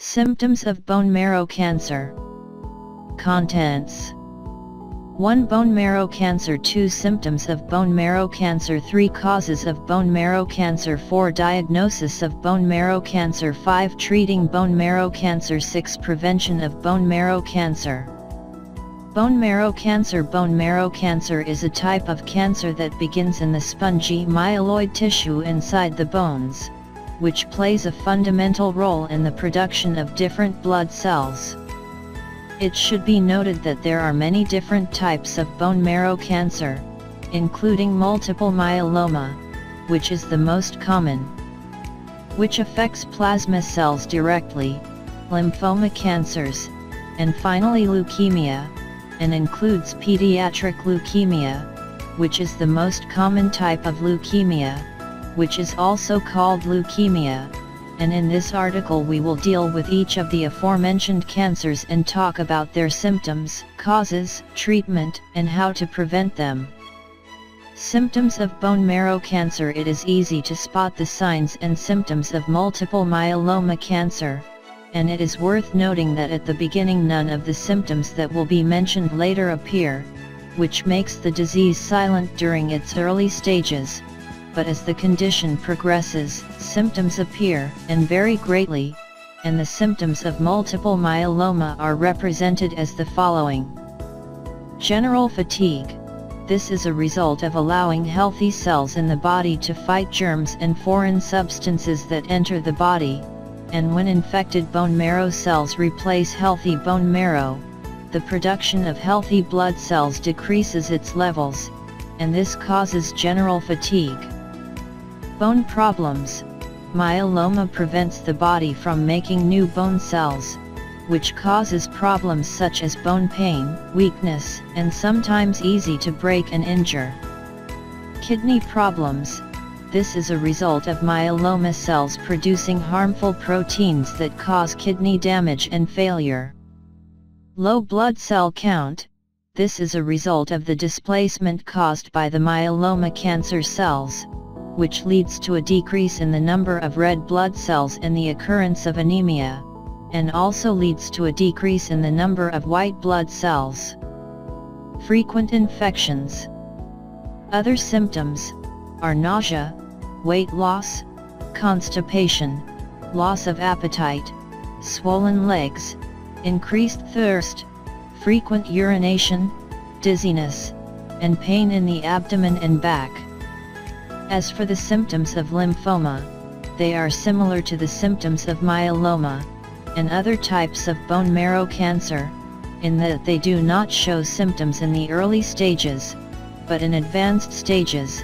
Symptoms of bone marrow cancer. Contents 1. Bone marrow cancer 2. Symptoms of bone marrow cancer 3. Causes of bone marrow cancer 4. Diagnosis of bone marrow cancer 5. Treating bone marrow cancer 6. Prevention of bone marrow cancer Bone marrow cancer Bone marrow cancer is a type of cancer that begins in the spongy myeloid tissue inside the bones, which plays a fundamental role in the production of different blood cells. It should be noted that there are many different types of bone marrow cancer, including multiple myeloma, which is the most common, which affects plasma cells directly, lymphoma cancers, and finally leukemia, and includes pediatric leukemia, which is the most common type of leukemia, which is also called leukemia, and in this article we will deal with each of the aforementioned cancers and talk about their symptoms, causes, treatment, and how to prevent them. Symptoms of bone marrow cancer. It is easy to spot the signs and symptoms of multiple myeloma cancer, and it is worth noting that at the beginning none of the symptoms that will be mentioned later appear, which makes the disease silent during its early stages, but as the condition progresses, symptoms appear and vary greatly, and the symptoms of multiple myeloma are represented as the following. General fatigue. This is a result of allowing healthy cells in the body to fight germs and foreign substances that enter the body, and when infected bone marrow cells replace healthy bone marrow, the production of healthy blood cells decreases its levels, and this causes general fatigue. Bone problems. Myeloma prevents the body from making new bone cells, which causes problems such as bone pain, weakness, and sometimes easy to break and injure. Kidney problems this is a result of myeloma cells producing harmful proteins that cause kidney damage and failure. Low blood cell count, this is a result of the displacement caused by the myeloma cancer cells, which leads to a decrease in the number of red blood cells and the occurrence of anemia, and also leads to a decrease in the number of white blood cells. Frequent infections. Other symptoms, are nausea, weight loss, constipation, loss of appetite, swollen legs, increased thirst, frequent urination, dizziness, and pain in the abdomen and back. As for the symptoms of lymphoma, they are similar to the symptoms of myeloma, and other types of bone marrow cancer, in that they do not show symptoms in the early stages, but in advanced stages,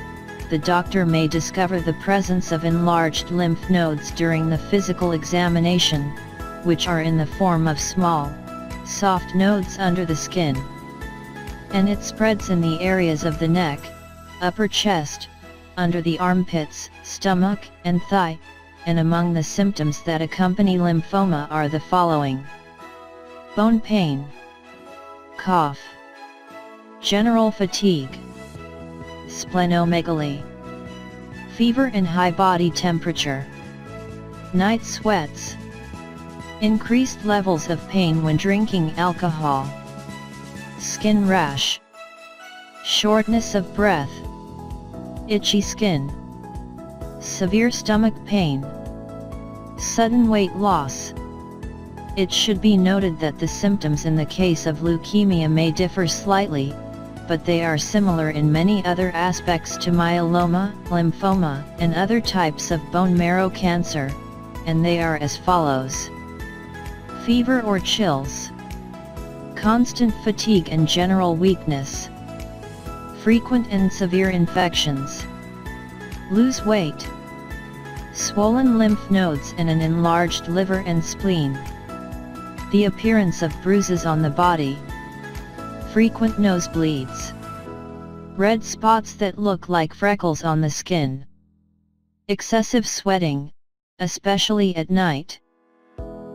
the doctor may discover the presence of enlarged lymph nodes during the physical examination, which are in the form of small, soft nodes under the skin. And it spreads in the areas of the neck, upper chest, under the armpits, stomach, and thigh, and among the symptoms that accompany lymphoma are the following. Bone pain, cough, general fatigue, splenomegaly, fever and high body temperature, night sweats, increased levels of pain when drinking alcohol, skin rash, shortness of breath, itchy skin, severe stomach pain, sudden weight loss. It should be noted that the symptoms in the case of leukemia may differ slightly, but they are similar in many other aspects to myeloma, lymphoma, and other types of bone marrow cancer, and they are as follows. Fever or chills. Constant fatigue and general weakness. Frequent and severe infections. Lose weight. Swollen lymph nodes and an enlarged liver and spleen. The appearance of bruises on the body, frequent nosebleeds. Red spots that look like freckles on the skin. Excessive sweating, especially at night.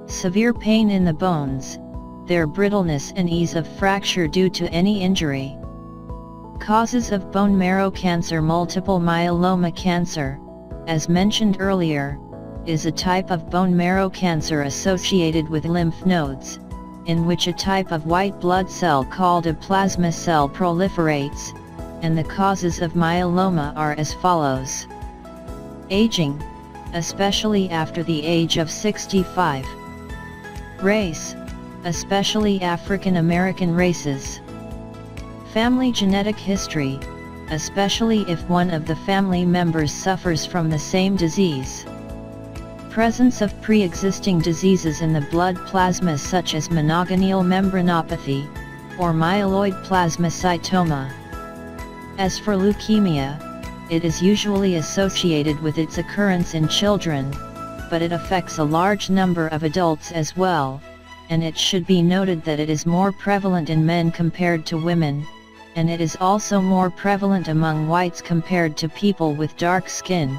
Severe pain in the bones, their brittleness and ease of fracture due to any injury. Causes of bone marrow cancer Multiple myeloma cancer, as mentioned earlier, is a type of bone marrow cancer associated with lymph nodes, in which a type of white blood cell called a plasma cell proliferates, and the causes of myeloma are as follows. Aging, especially after the age of 65. Race, especially African American races. Family genetic history, especially if one of the family members suffers from the same disease. Presence of pre-existing diseases in the blood plasma such as monogeneal membranopathy, or myeloid plasmacytoma. As for leukemia, it is usually associated with its occurrence in children, but it affects a large number of adults as well, and it should be noted that it is more prevalent in men compared to women, and it is also more prevalent among whites compared to people with dark skin,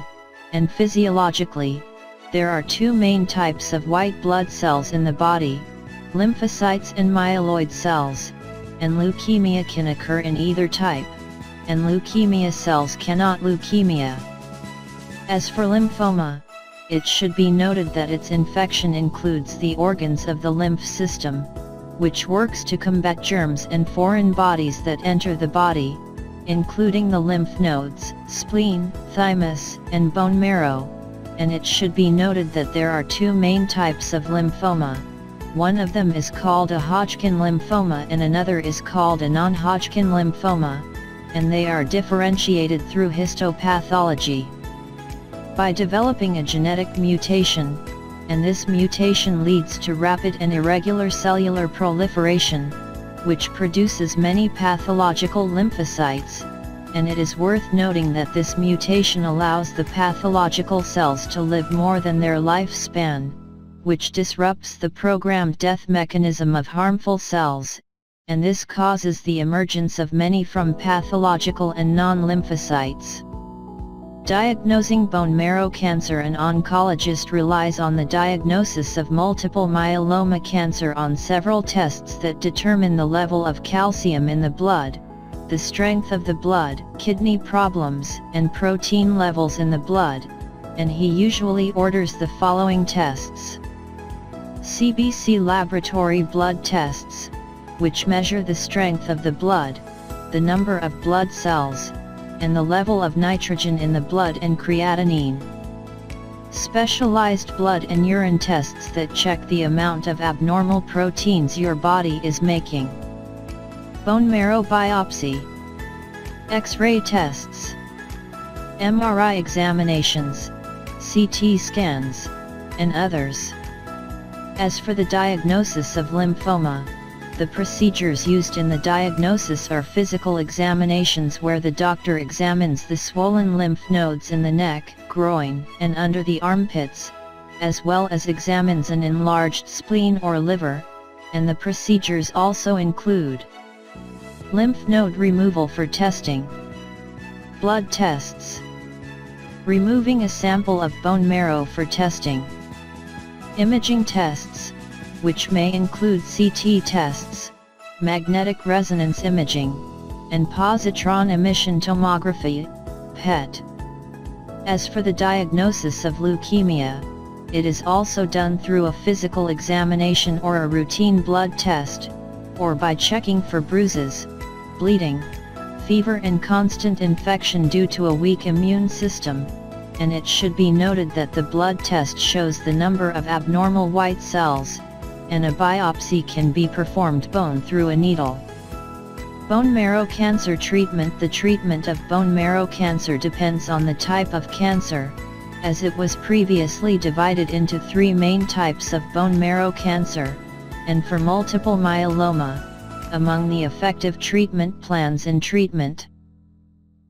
and physiologically, there are two main types of white blood cells in the body, lymphocytes and myeloid cells, and leukemia can occur in either type, and leukemia cells cannot leukemia. As for lymphoma, it should be noted that its infection includes the organs of the lymph system, which works to combat germs and foreign bodies that enter the body, including the lymph nodes, spleen, thymus, and bone marrow, and it should be noted that there are two main types of lymphoma. One of them is called a Hodgkin lymphoma and another is called a non-Hodgkin lymphoma, and they are differentiated through histopathology. By developing a genetic mutation, and this mutation leads to rapid and irregular cellular proliferation, which produces many pathological lymphocytes, and it is worth noting that this mutation allows the pathological cells to live more than their lifespan, which disrupts the programmed death mechanism of harmful cells, and this causes the emergence of many from pathological and non-lymphocytes. Diagnosing bone marrow cancer An oncologist relies on the diagnosis of multiple myeloma cancer on several tests that determine the level of calcium in the blood, the strength of the blood, kidney problems, and protein levels in the blood, and he usually orders the following tests. CBC laboratory blood tests, which measure the strength of the blood, the number of blood cells, and the level of nitrogen in the blood and creatinine. Specialized blood and urine tests that check the amount of abnormal proteins your body is making. Bone marrow biopsy. X-ray tests. MRI examinations, CT scans, and others. As for the diagnosis of lymphoma, the procedures used in the diagnosis are physical examinations where the doctor examines the swollen lymph nodes in the neck, groin, and under the armpits, as well as examines an enlarged spleen or liver, and the procedures also include lymph node removal for testing, blood tests, removing a sample of bone marrow for testing, imaging tests, which may include CT tests, magnetic resonance imaging, and positron emission tomography, PET. As for the diagnosis of leukemia, it is also done through a physical examination or a routine blood test, or by checking for bruises, bleeding, fever and constant infection due to a weak immune system, and it should be noted that the blood test shows the number of abnormal white cells, and a biopsy can be performed bone through a needle. Bone marrow cancer treatment The treatment of bone marrow cancer depends on the type of cancer, as it was previously divided into three main types of bone marrow cancer, and for multiple myeloma, among the effective treatment plans in treatment.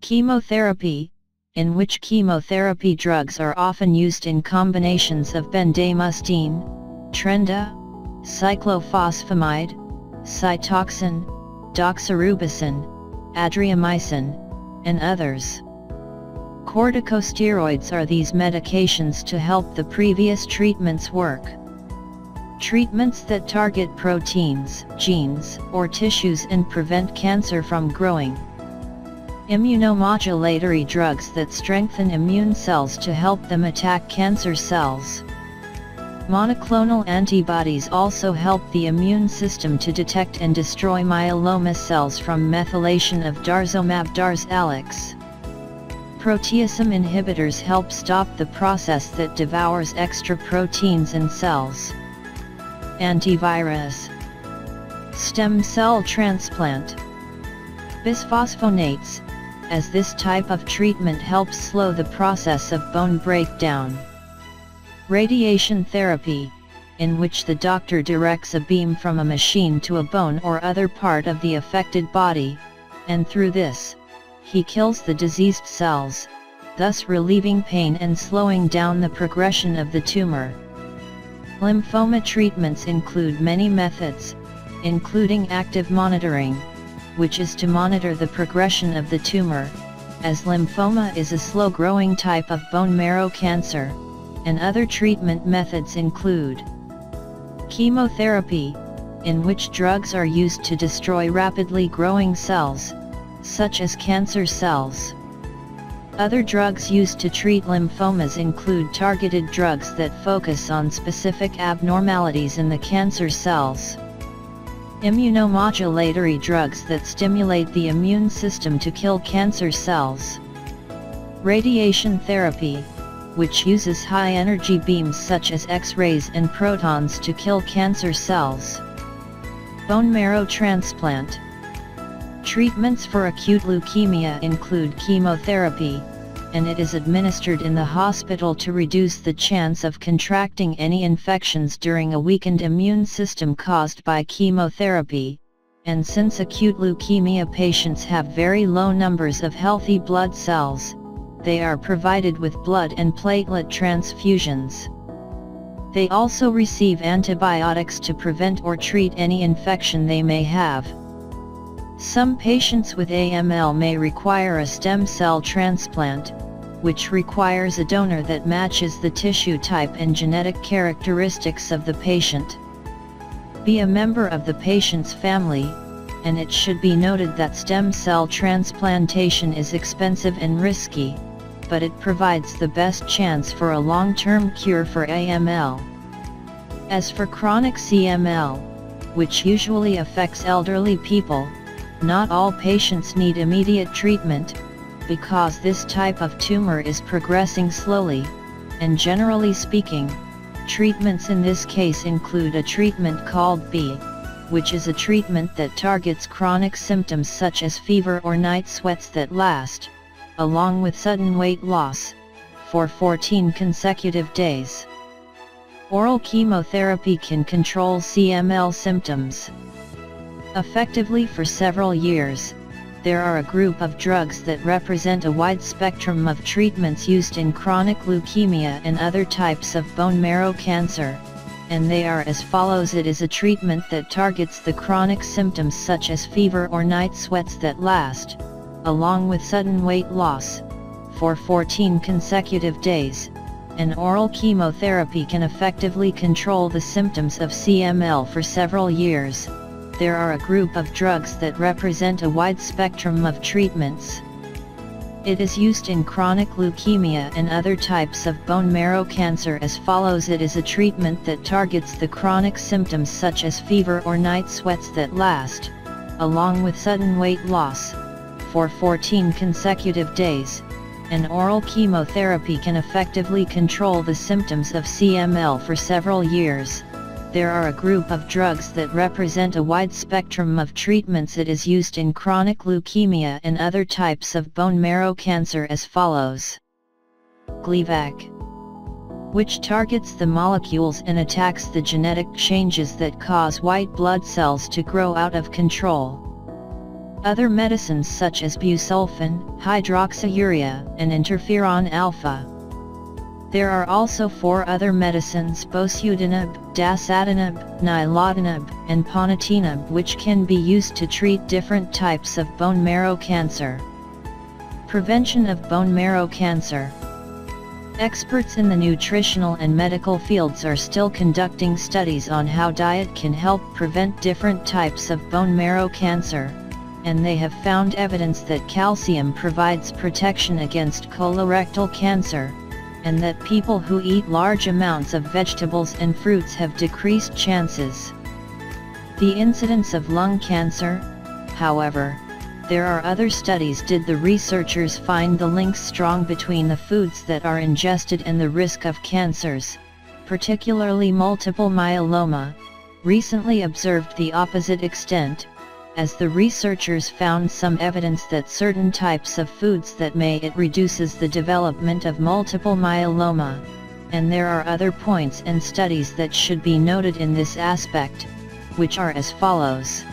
Chemotherapy, in which chemotherapy drugs are often used in combinations of bendamustine, Treanda, cyclophosphamide, Cytoxan, doxorubicin, adriamycin, and others. Corticosteroids are these medications to help the previous treatments work. Treatments that target proteins, genes, or tissues and prevent cancer from growing. Immunomodulatory drugs that strengthen immune cells to help them attack cancer cells. Monoclonal antibodies also help the immune system to detect and destroy myeloma cells from methylation of darzomab Darzalex. Proteasome inhibitors help stop the process that devours extra proteins in cells. Antivirus Stem cell transplant Bisphosphonates, as this type of treatment helps slow the process of bone breakdown. Radiation therapy, in which the doctor directs a beam from a machine to a bone or other part of the affected body, and through this, he kills the diseased cells, thus relieving pain and slowing down the progression of the tumor. Lymphoma treatments include many methods, including active monitoring, which is to monitor the progression of the tumor, as lymphoma is a slow-growing type of bone marrow cancer and other treatment methods include chemotherapy, in which drugs are used to destroy rapidly growing cells, such as cancer cells. Other drugs used to treat lymphomas include targeted drugs that focus on specific abnormalities in the cancer cells. Immunomodulatory drugs that stimulate the immune system to kill cancer cells. Radiation therapy, which uses high-energy beams such as X-rays and protons to kill cancer cells. Bone marrow transplant. Treatments for acute leukemia include chemotherapy, and it is administered in the hospital to reduce the chance of contracting any infections during a weakened immune system caused by chemotherapy, and since acute leukemia patients have very low numbers of healthy blood cells, they are provided with blood and platelet transfusions. They also receive antibiotics to prevent or treat any infection they may have. Some patients with AML may require a stem cell transplant, which requires a donor that matches the tissue type and genetic characteristics of the patient. Be a member of the patient's family, and it should be noted that stem cell transplantation is expensive and risky but it provides the best chance for a long-term cure for AML. As for chronic CML, which usually affects elderly people, not all patients need immediate treatment, because this type of tumor is progressing slowly, and generally speaking, treatments in this case include a treatment called B, which is a treatment that targets chronic symptoms such as fever or night sweats that last, along with sudden weight loss, for 14 consecutive days. Oral chemotherapy can control CML symptoms. Effectively for several years, there are a group of drugs that represent a wide spectrum of treatments used in chronic leukemia and other types of bone marrow cancer, and they are as follows It is a treatment that targets the chronic symptoms such as fever or night sweats that last, along with sudden weight loss, for 14 consecutive days, an oral chemotherapy can effectively control the symptoms of CML for several years. There are a group of drugs that represent a wide spectrum of treatments. It is used in chronic leukemia and other types of bone marrow cancer as follows It is a treatment that targets the chronic symptoms such as fever or night sweats that last, along with sudden weight loss, for 14 consecutive days, an oral chemotherapy can effectively control the symptoms of CML for several years. There are a group of drugs that represent a wide spectrum of treatments it is used in chronic leukemia and other types of bone marrow cancer as follows. Gleevec which targets the molecules and attacks the genetic changes that cause white blood cells to grow out of control. Other medicines such as busulfan, hydroxyurea, and interferon alpha. There are also four other medicines bosutinib, dasatinib, nilotinib, and ponatinib which can be used to treat different types of bone marrow cancer. Prevention of bone marrow cancer Experts in the nutritional and medical fields are still conducting studies on how diet can help prevent different types of bone marrow cancer, and they have found evidence that calcium provides protection against colorectal cancer, and that people who eat large amounts of vegetables and fruits have decreased chances. The incidence of lung cancer, however, there are other studies did the researchers find the links strong between the foods that are ingested and the risk of cancers, particularly multiple myeloma, recently observed the opposite extent, as the researchers found some evidence that certain types of foods that may it reduces the development of multiple myeloma, and there are other points and studies that should be noted in this aspect, which are as follows.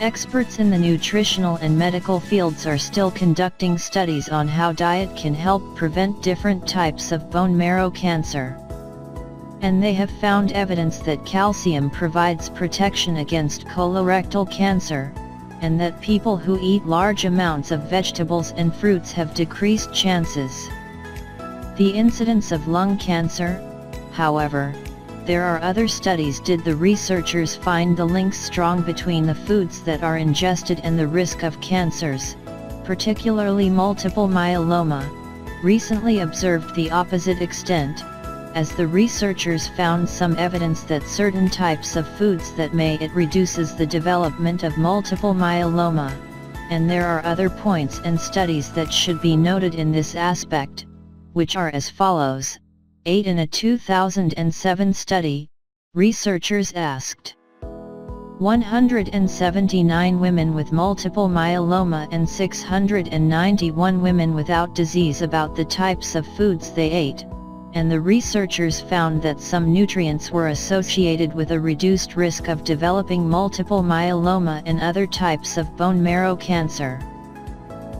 Experts in the nutritional and medical fields are still conducting studies on how diet can help prevent different types of bone marrow cancer and they have found evidence that calcium provides protection against colorectal cancer, and that people who eat large amounts of vegetables and fruits have decreased chances. The incidence of lung cancer, however, there are other studies did the researchers find the links strong between the foods that are ingested and the risk of cancers, particularly multiple myeloma, recently observed the opposite extent, as the researchers found some evidence that certain types of foods that may it reduces the development of multiple myeloma, and there are other points and studies that should be noted in this aspect, which are as follows. 8 In a 2007 study, researchers asked 179 women with multiple myeloma and 691 women without disease about the types of foods they ate, and the researchers found that some nutrients were associated with a reduced risk of developing multiple myeloma and other types of bone marrow cancer.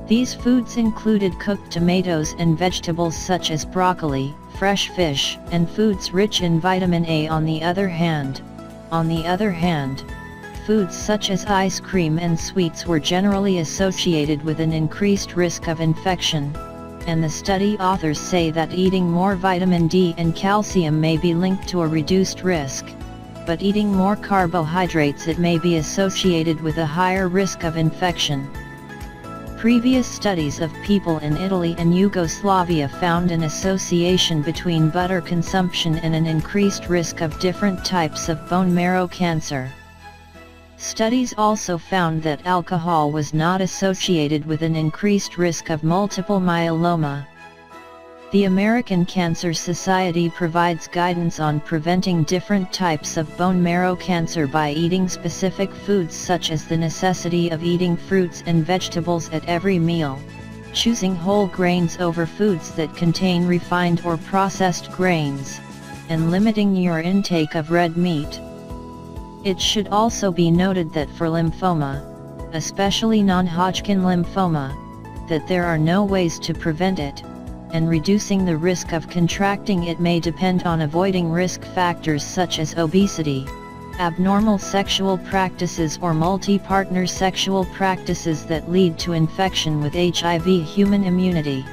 These foods included cooked tomatoes and vegetables such as broccoli, fresh fish, and foods rich in vitamin A on the other hand. On the other hand, foods such as ice cream and sweets were generally associated with an increased risk of infection, and the study authors say that eating more vitamin D and calcium may be linked to a reduced risk, but eating more carbohydrates it may be associated with a higher risk of infection. Previous studies of people in Italy and Yugoslavia found an association between butter consumption and an increased risk of different types of bone marrow cancer. Studies also found that alcohol was not associated with an increased risk of multiple myeloma. The American Cancer Society provides guidance on preventing different types of bone marrow cancer by eating specific foods such as the necessity of eating fruits and vegetables at every meal, choosing whole grains over foods that contain refined or processed grains, and limiting your intake of red meat. It should also be noted that for lymphoma, especially non-Hodgkin lymphoma, that there are no ways to prevent it, and reducing the risk of contracting it may depend on avoiding risk factors such as obesity, abnormal sexual practices or multi-partner sexual practices that lead to infection with HIV human immunity.